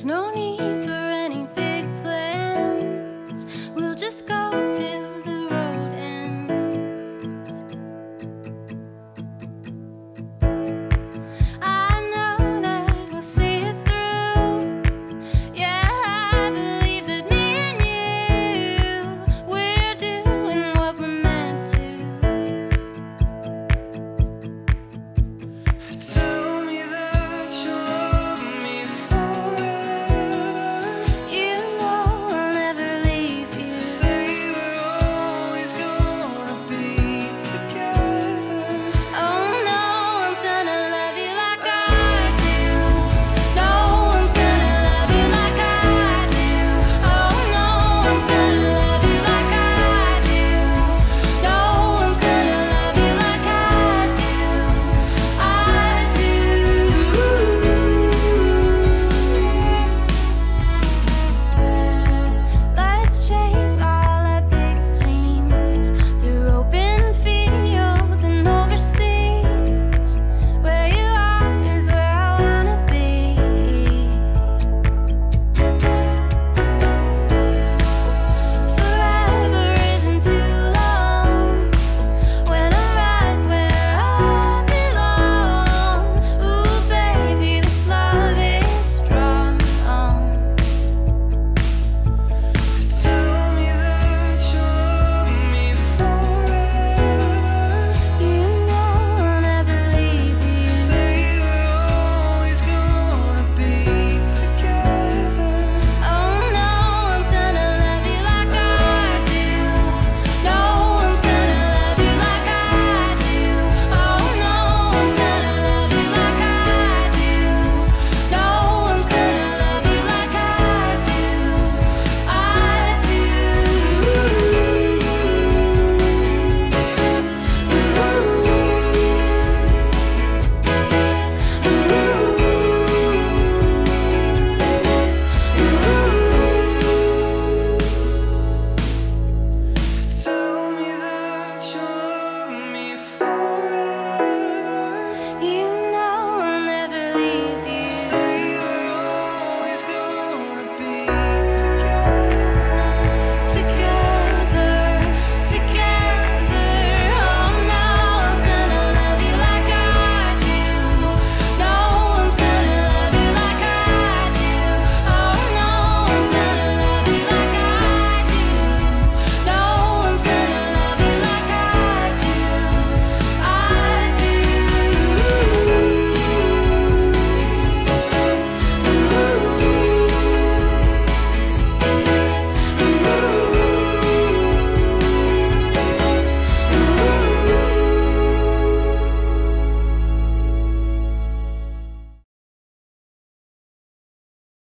There's no need.